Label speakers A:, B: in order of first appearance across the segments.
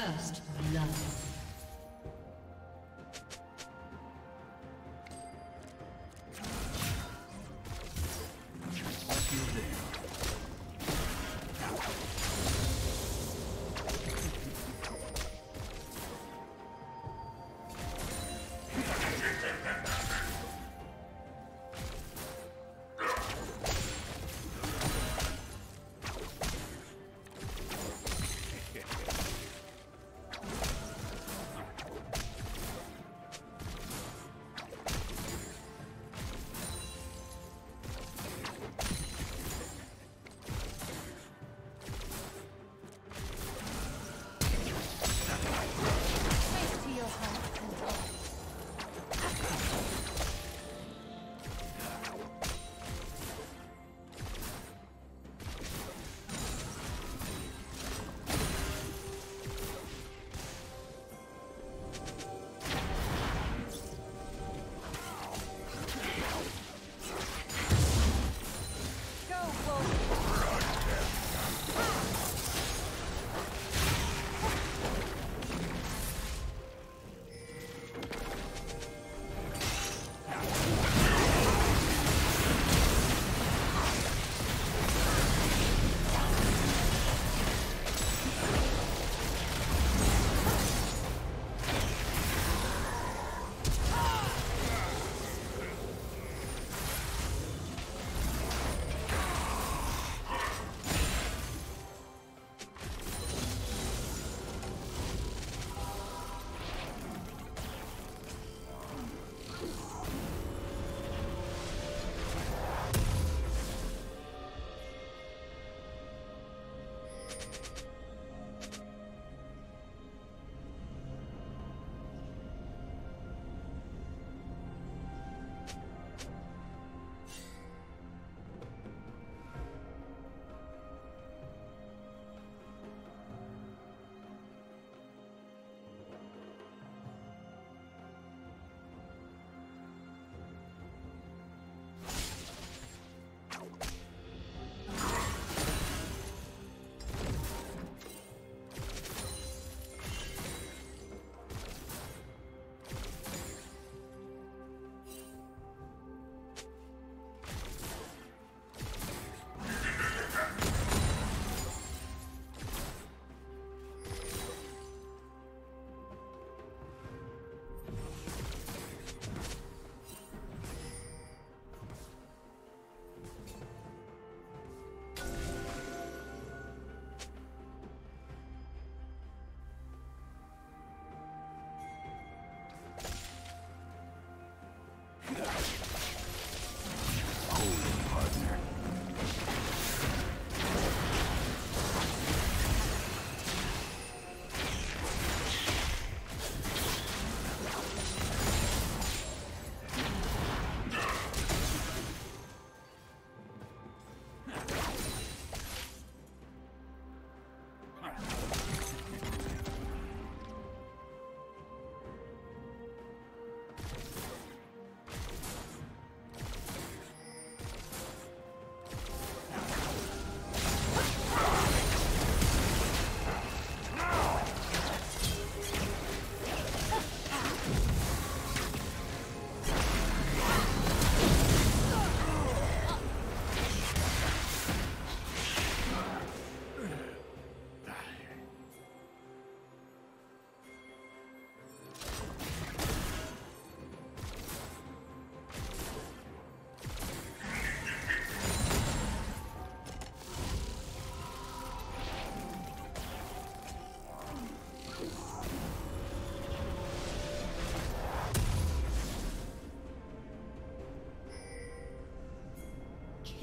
A: First love.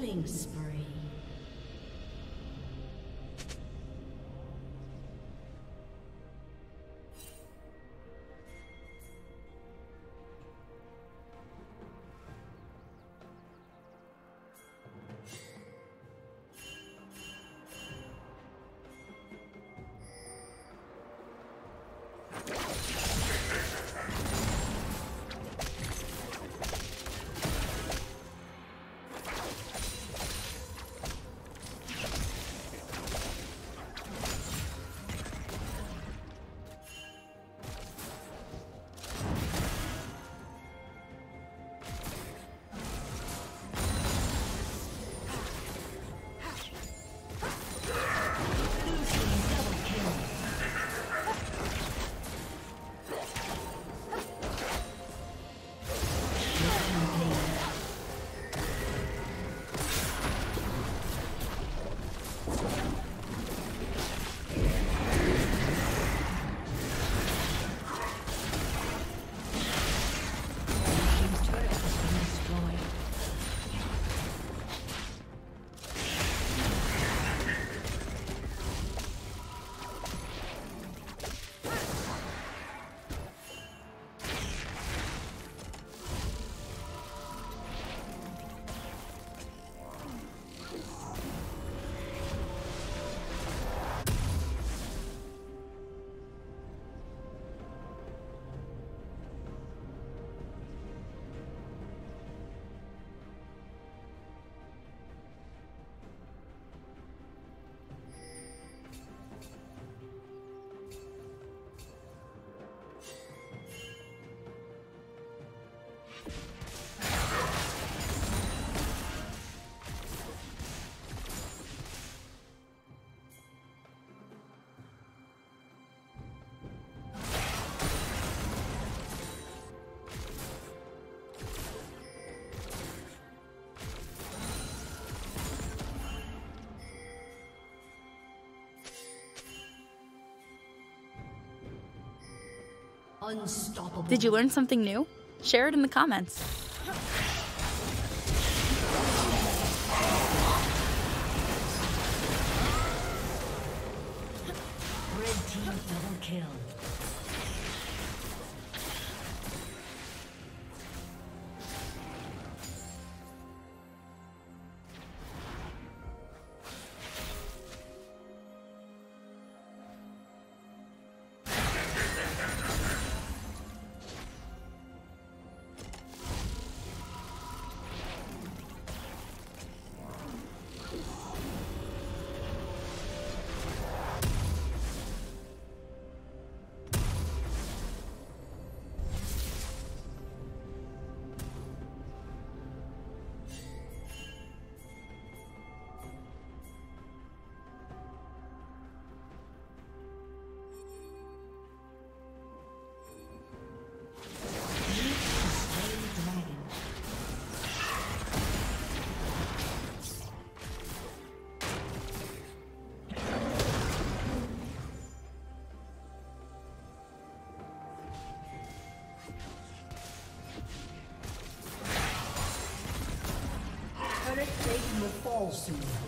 A: Killing spree. Unstoppable.
B: Did you learn something new? Share it in the comments.
A: Red team double kill.
C: Will fall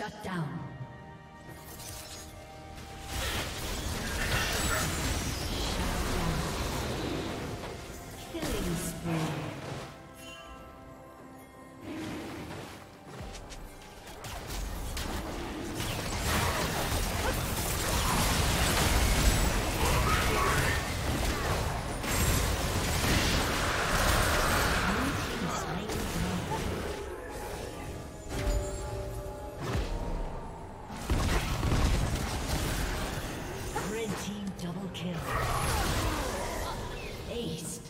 A: Shut down. kill. Aced.